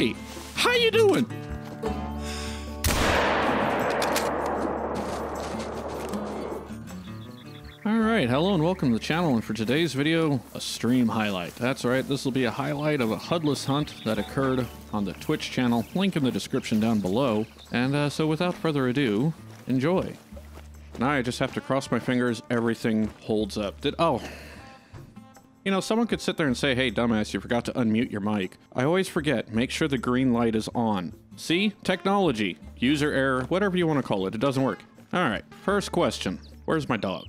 Hi! How you doing? Alright, hello and welcome to the channel, and for today's video, a stream highlight. That's right, this will be a highlight of a HUDless hunt that occurred on the Twitch channel, link in the description down below. And uh, so without further ado, enjoy. Now I just have to cross my fingers everything holds up. Did- oh. You know, someone could sit there and say, hey dumbass, you forgot to unmute your mic. I always forget, make sure the green light is on. See? Technology. User error, whatever you want to call it, it doesn't work. Alright, first question. Where's my dog?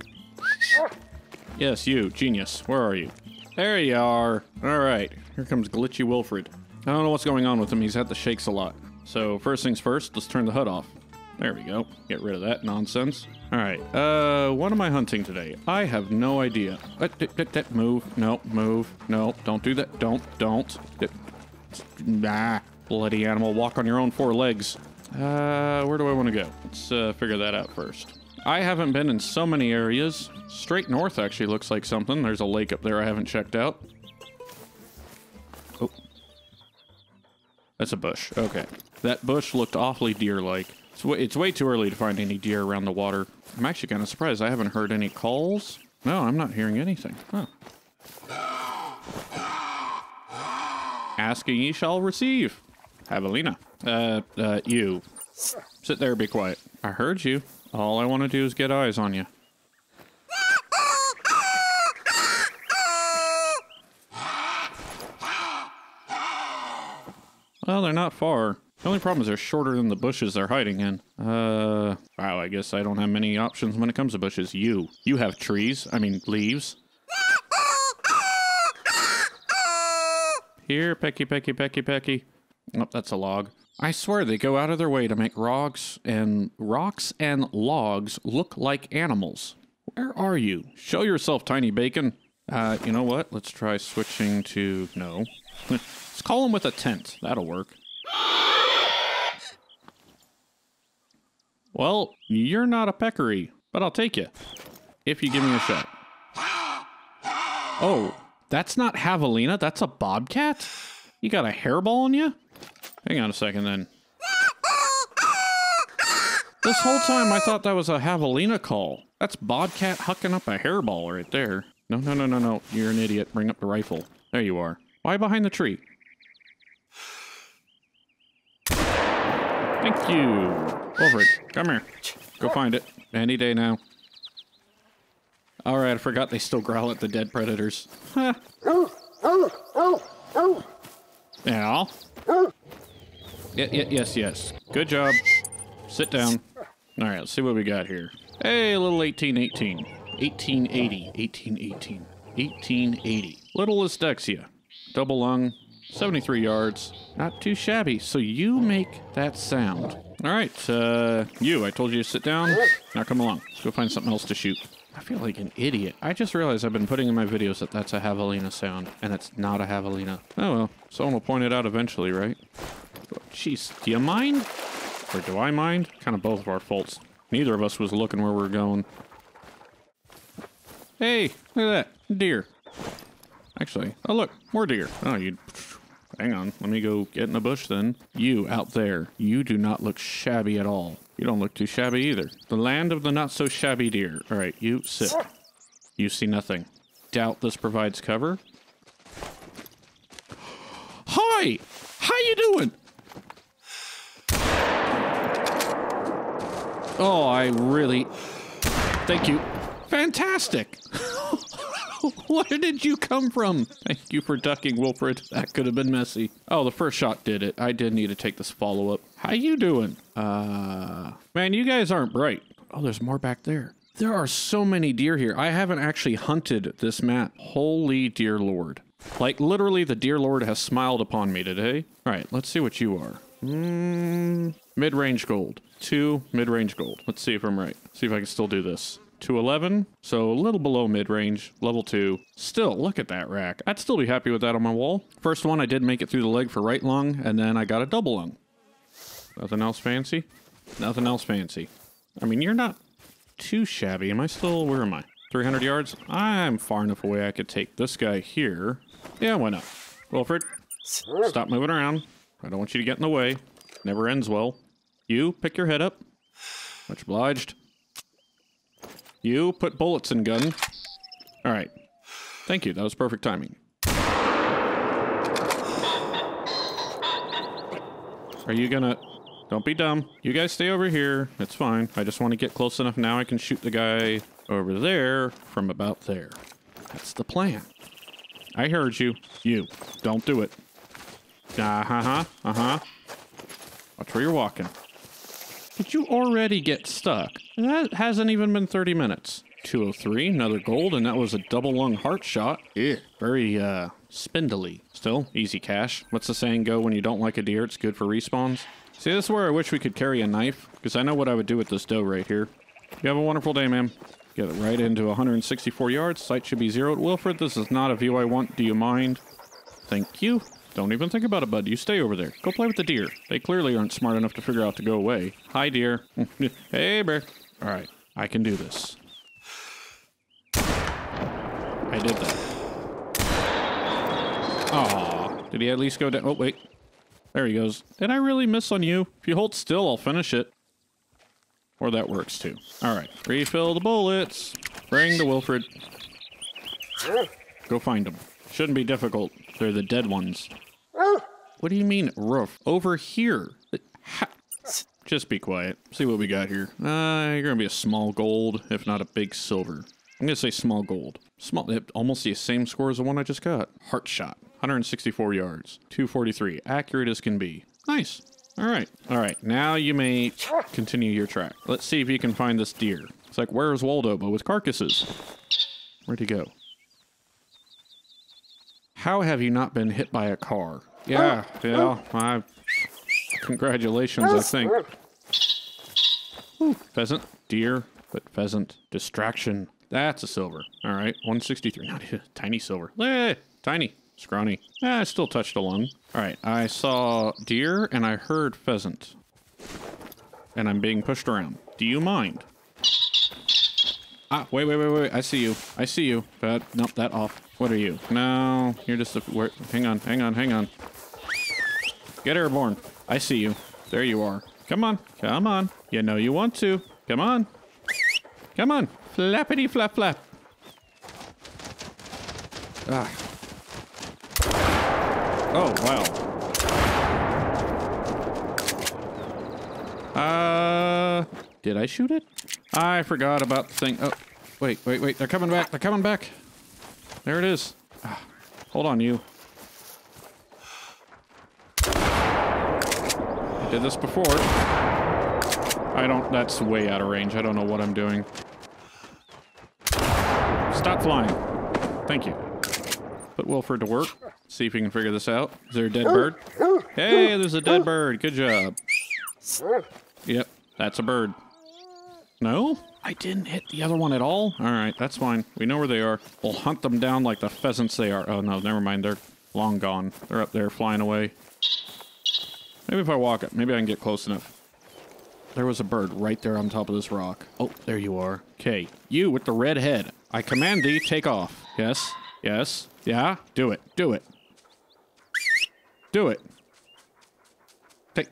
Yes, you, genius. Where are you? There you are. All right, here comes Glitchy Wilfred. I don't know what's going on with him. He's had the shakes a lot. So first things first, let's turn the HUD off. There we go. Get rid of that nonsense. All right. Uh, what am I hunting today? I have no idea. Uh, move. No, move. No, don't do that. Don't. Don't. Nah. Bloody animal. Walk on your own four legs. Uh, where do I want to go? Let's uh, figure that out first. I haven't been in so many areas. Straight north actually looks like something. There's a lake up there I haven't checked out. Oh. That's a bush. Okay. That bush looked awfully deer-like. It's way, it's way too early to find any deer around the water. I'm actually kind of surprised I haven't heard any calls. No, I'm not hearing anything. Huh. Asking ye shall receive. Javelina. Uh, uh, you. Sit there, be quiet. I heard you. All I want to do is get eyes on you. Well, they're not far. The only problem is they're shorter than the bushes they're hiding in. Uh, wow, I guess I don't have many options when it comes to bushes. You. You have trees. I mean, leaves. Here, pecky, pecky, pecky, pecky. Oh, that's a log. I swear they go out of their way to make rocks and rocks and logs look like animals. Where are you? Show yourself, tiny bacon. Uh, you know what? Let's try switching to no. Let's call him with a tent. That'll work. Well, you're not a peccary, but I'll take you. If you give me a shot. Oh, that's not javelina. That's a bobcat? You got a hairball on you? Hang on a second then. This whole time I thought that was a javelina call. That's bobcat hucking up a hairball right there. No, no, no, no, no. You're an idiot. Bring up the rifle. There you are. Why behind the tree? Thank you. Over it. Come here. Go find it. Any day now. Alright, I forgot they still growl at the dead predators. Huh. Yeah. Yeah, yeah, yes, yes. Good job. Sit down. All right, let's see what we got here. Hey, little 1818. 1880. 1818. 1880. Little Listexia. Double lung. 73 yards. Not too shabby. So you make that sound. All right, uh, you, I told you to sit down. Now come along. Let's go find something else to shoot. I feel like an idiot. I just realized I've been putting in my videos that that's a javelina sound, and it's not a javelina. Oh well, someone will point it out eventually, right? Jeez, do you mind? Or do I mind? Kind of both of our faults. Neither of us was looking where we are going. Hey, look at that. Deer. Actually, oh look, more deer. Oh, you... Hang on, let me go get in the bush then. You out there, you do not look shabby at all. You don't look too shabby either. The land of the not so shabby deer. All right, you sit. You see nothing. Doubt this provides cover. Hi! How you doing? Oh, I really... Thank you. Fantastic! Where did you come from? Thank you for ducking, Wilfred. That could have been messy. Oh, the first shot did it. I did need to take this follow-up. How you doing? Uh... Man, you guys aren't bright. Oh, there's more back there. There are so many deer here. I haven't actually hunted this map. Holy dear lord. Like, literally, the dear lord has smiled upon me today. All right, let's see what you are. Mm, mid-range gold. Two mid-range gold. Let's see if I'm right. See if I can still do this. 211, so a little below mid-range, level 2. Still, look at that rack. I'd still be happy with that on my wall. First one, I did make it through the leg for right lung, and then I got a double lung. Nothing else fancy? Nothing else fancy. I mean, you're not too shabby. Am I still, where am I? 300 yards? I'm far enough away I could take this guy here. Yeah, why not? Wilfred, stop moving around. I don't want you to get in the way. Never ends well. You, pick your head up. Much obliged. You, put bullets in gun. All right. Thank you. That was perfect timing. Are you gonna... Don't be dumb. You guys stay over here. It's fine. I just want to get close enough now I can shoot the guy over there from about there. That's the plan. I heard you. You. Don't do it. Uh-huh. Uh-huh. Watch where you're walking. Did you already get stuck? That hasn't even been 30 minutes. 203, another gold, and that was a double lung heart shot. Yeah. Very, uh, spindly. Still, easy cash. What's the saying go when you don't like a deer? It's good for respawns. See, this is where I wish we could carry a knife, because I know what I would do with this doe right here. You have a wonderful day, ma'am. Get it right into 164 yards. Sight should be zeroed. Wilfred, this is not a view I want. Do you mind? Thank you. Don't even think about it, bud. You stay over there. Go play with the deer. They clearly aren't smart enough to figure out to go away. Hi, deer. hey, bear. All right. I can do this. I did that. Aw. Did he at least go down? Oh, wait. There he goes. Did I really miss on you? If you hold still, I'll finish it. Or that works too. All right. Refill the bullets. Bring the Wilfred. Go find them. Shouldn't be difficult. They're the dead ones. What do you mean, roof? Over here. Just be quiet. See what we got here. Uh, you're gonna be a small gold, if not a big silver. I'm gonna say small gold. Small, almost the same score as the one I just got. Heart shot, 164 yards, 243, accurate as can be. Nice. All right, all right. Now you may continue your track. Let's see if you can find this deer. It's like where's Waldo, but with carcasses. Where'd he go? How have you not been hit by a car? Yeah, yeah. I, congratulations, I think. Ooh, pheasant, deer, but pheasant, distraction. That's a silver. All right, 163. Not a tiny silver. Eh, tiny, scrawny. Ah, I still touched a lung. All right, I saw deer and I heard pheasant. And I'm being pushed around. Do you mind? Ah, wait, wait, wait, wait. I see you. I see you. But nope, that off. What are you? No, you're just a. Where, hang on, hang on, hang on. Get airborne. I see you. There you are. Come on, come on. You know you want to. Come on. Come on. Flappity flap flap. Ah. Oh, wow. Uh, did I shoot it? I forgot about the thing. Oh, wait, wait, wait. They're coming back. They're coming back. There it is. Ah, hold on, you. I did this before. I don't, that's way out of range. I don't know what I'm doing. Stop flying. Thank you. Put Wilfred to work. See if we can figure this out. Is there a dead bird? Hey, there's a dead bird. Good job. Yep, that's a bird. No? I didn't hit the other one at all? All right, that's fine. We know where they are. We'll hunt them down like the pheasants they are. Oh, no, never mind. They're long gone. They're up there flying away. Maybe if I walk it, maybe I can get close enough. There was a bird right there on top of this rock. Oh, there you are. Okay, you with the red head. I command thee, take off. Yes, yes, yeah, do it, do it. Do it. Take.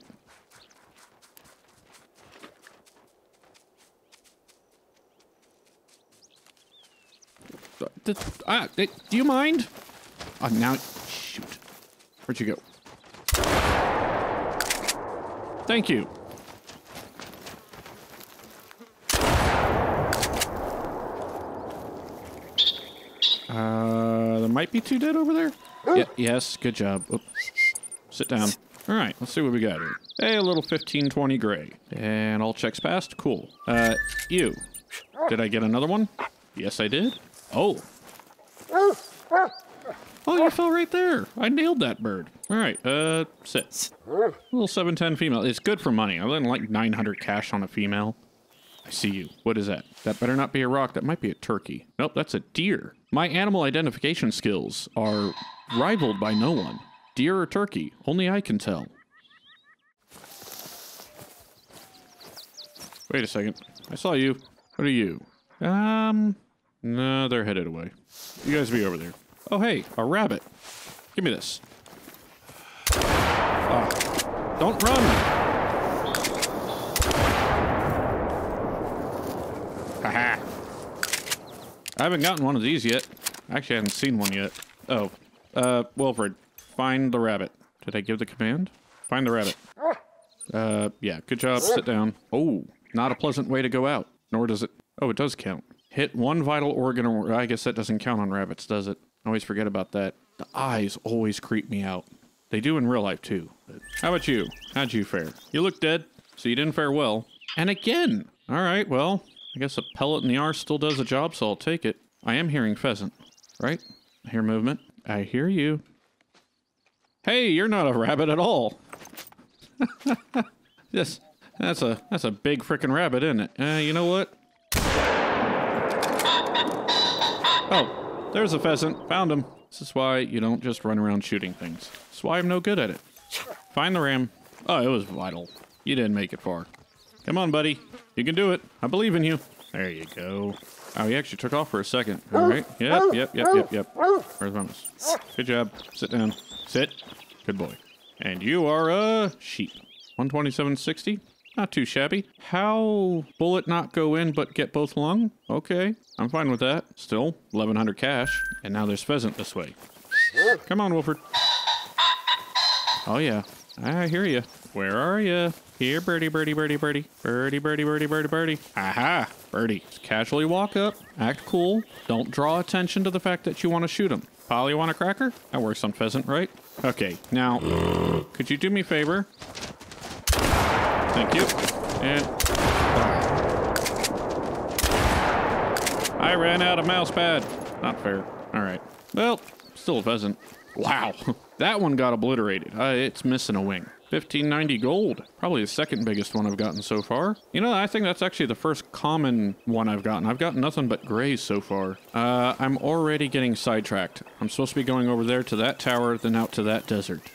Uh, ah, do you mind? Oh, now, shoot. Where'd you go? Thank you. Uh, there might be two dead over there. Yeah, yes, good job. Oops. Sit down. All right, let's see what we got here. Hey, a little 1520 gray. And all checks passed. Cool. Uh, you. Did I get another one? Yes, I did. Oh. Oh, you fell right there. I nailed that bird. All right, uh, sit. Little 710 female. It's good for money. I didn't like 900 cash on a female. I see you. What is that? That better not be a rock. That might be a turkey. Nope, that's a deer. My animal identification skills are rivaled by no one. Deer or turkey, only I can tell. Wait a second. I saw you. What are you? Um, no, they're headed away. You guys be over there. Oh, hey, a rabbit. Give me this. Oh, don't run! Haha. I haven't gotten one of these yet. Actually, I haven't seen one yet. Oh. Uh, Wilfred, find the rabbit. Did I give the command? Find the rabbit. Uh, yeah, good job. Sit down. Oh, not a pleasant way to go out. Nor does it... Oh, it does count. Hit one vital organ or... I guess that doesn't count on rabbits, does it? I always forget about that. The eyes always creep me out. They do in real life, too. How about you? How'd you fare? You look dead, so you didn't fare well. And again! All right, well, I guess a pellet in the arse still does the job, so I'll take it. I am hearing pheasant, right? I hear movement. I hear you. Hey, you're not a rabbit at all. yes, that's a that's a big freaking rabbit, isn't it? Uh, you know what? Oh, there's a pheasant. Found him. This is why you don't just run around shooting things. That's why I'm no good at it. Find the ram. Oh, it was vital. You didn't make it far. Come on, buddy. You can do it. I believe in you. There you go. Oh, he actually took off for a second. All right. Yep, yep, yep, yep, yep. Where's mouse? Good job. Sit down. Sit. Good boy. And you are a sheep. 127.60. Not too shabby. How bullet not go in but get both lung? Okay. I'm fine with that. Still, 1100 cash. And now there's pheasant this way. Come on, Wilfred. Oh, yeah. I hear you. Where are you? Here, birdie, birdie, birdie, birdie. Birdie, birdie, birdie, birdie, birdie. Aha! Birdie. Just casually walk up, act cool. Don't draw attention to the fact that you want to shoot him. Polly, want a cracker? That works on pheasant, right? Okay, now, could you do me a favor? Thank you. And... I ran out of mouse pad. Not fair. All right. Well, still a pheasant. Wow. that one got obliterated. Uh, it's missing a wing. 1590 gold. Probably the second biggest one I've gotten so far. You know, I think that's actually the first common one I've gotten. I've gotten nothing but grays so far. Uh, I'm already getting sidetracked. I'm supposed to be going over there to that tower, then out to that desert.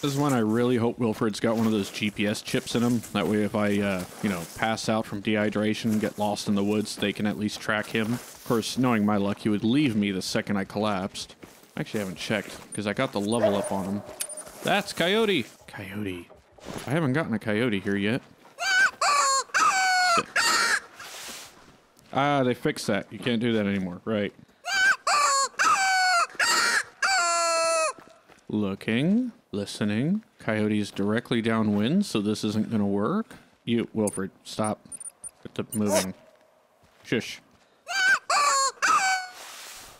This is when I really hope Wilfred's got one of those GPS chips in him. That way if I, uh, you know, pass out from dehydration, get lost in the woods, they can at least track him. Of course, knowing my luck, he would leave me the second I collapsed. Actually, I haven't checked, because I got the level up on him. That's Coyote! Coyote. I haven't gotten a coyote here yet. Ah, they fixed that. You can't do that anymore. Right. Looking, listening. Coyote's directly downwind, so this isn't going to work. You, Wilfred, stop. Get moving. Shush.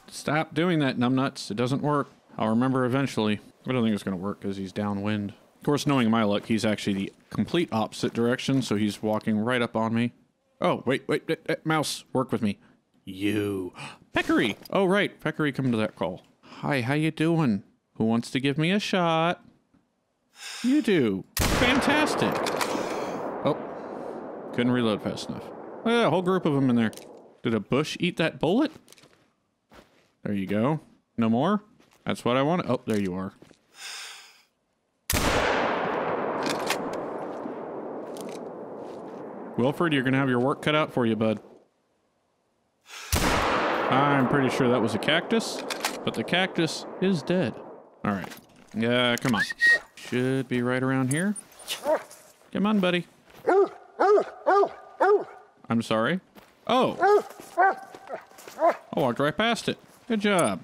Stop doing that, numbnuts. It doesn't work. I'll remember eventually. I don't think it's going to work because he's downwind. Of course, knowing my luck, he's actually the complete opposite direction, so he's walking right up on me. Oh, wait, wait, wait, wait mouse, work with me. You. Peccary! Oh, right, Peccary come to that call. Hi, how you doing? Who wants to give me a shot? You do. Fantastic. Oh, couldn't reload fast enough. Oh, yeah, a whole group of them in there. Did a bush eat that bullet? There you go. No more? That's what I want. Oh, there you are. Wilfred, you're going to have your work cut out for you, bud. I'm pretty sure that was a cactus, but the cactus is dead. All right. Yeah, come on. Should be right around here. Come on, buddy. I'm sorry. Oh. I walked right past it. Good job.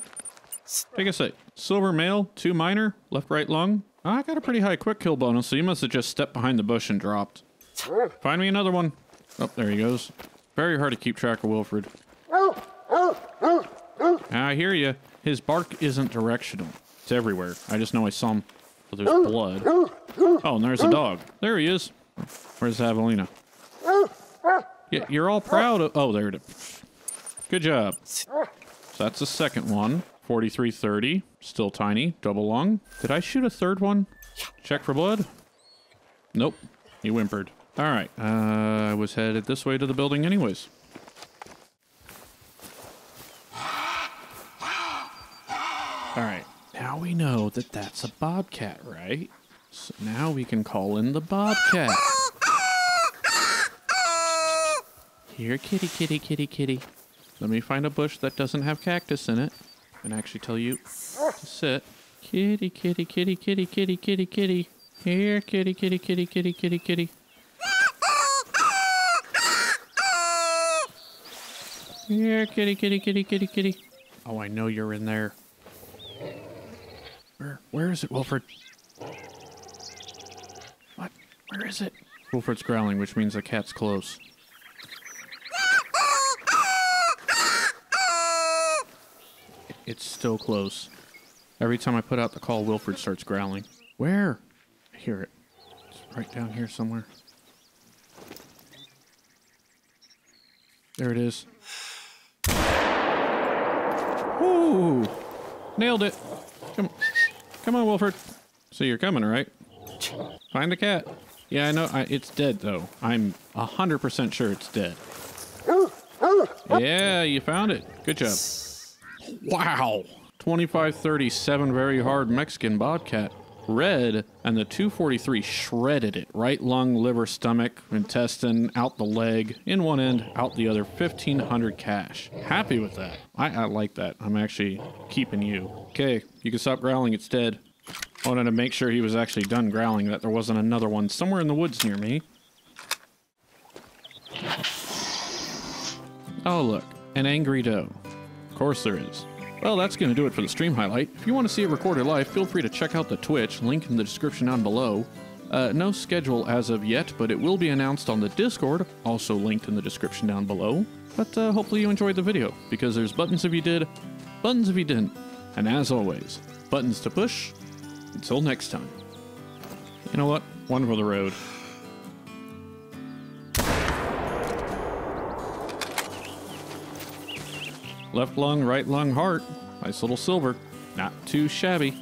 Take a seat. Silver male, two minor, left right lung. I got a pretty high quick kill bonus, so you must have just stepped behind the bush and dropped. Find me another one. Oh, there he goes. Very hard to keep track of Wilfred. Ah, I hear you. His bark isn't directional. It's everywhere. I just know I saw him. There's mm. blood. Mm. Mm. Oh, and there's a dog. There he is. Where's javelina? Yeah, you're all proud of... Oh, there it is. Good job. So that's the second one. 4330. Still tiny. Double lung. Did I shoot a third one? Check for blood? Nope. He whimpered. All right. Uh, I was headed this way to the building anyways. All right. Now we know that that's a bobcat, right? So now we can call in the bobcat. Here, kitty, kitty, kitty, kitty. Let me find a bush that doesn't have cactus in it and actually tell you to sit. Kitty, kitty, kitty, kitty, kitty, kitty, kitty. Here, kitty, kitty, kitty, kitty, kitty, kitty. Here, kitty, kitty, kitty, kitty, kitty. Oh, I know you're in there. Where, where is it, Wilfred? What? Where is it? Wilfred's growling, which means the cat's close. It's still close. Every time I put out the call, Wilfred starts growling. Where? I hear it. It's right down here somewhere. There it is. Ooh! Nailed it. Come, on, Wilfred. So you're coming, right? Find the cat. Yeah, I know. I, it's dead, though. I'm 100% sure it's dead. Yeah, you found it. Good job. Wow. 2537 very hard Mexican bobcat. Red, and the 243 shredded it. Right lung, liver, stomach, intestine, out the leg, in one end, out the other. 1500 cash. Happy with that. I, I like that. I'm actually keeping you. Okay, you can stop growling. It's dead. I Wanted to make sure he was actually done growling, that there wasn't another one somewhere in the woods near me. Oh, look, an angry doe. Of course there is. Well, that's going to do it for the stream highlight. If you want to see it recorded live, feel free to check out the Twitch, link in the description down below. Uh, no schedule as of yet, but it will be announced on the Discord, also linked in the description down below. But uh, hopefully you enjoyed the video, because there's buttons if you did, buttons if you didn't. And as always, buttons to push. Until next time. You know what? One for the road. Left lung, right lung, heart. Nice little silver. Not too shabby.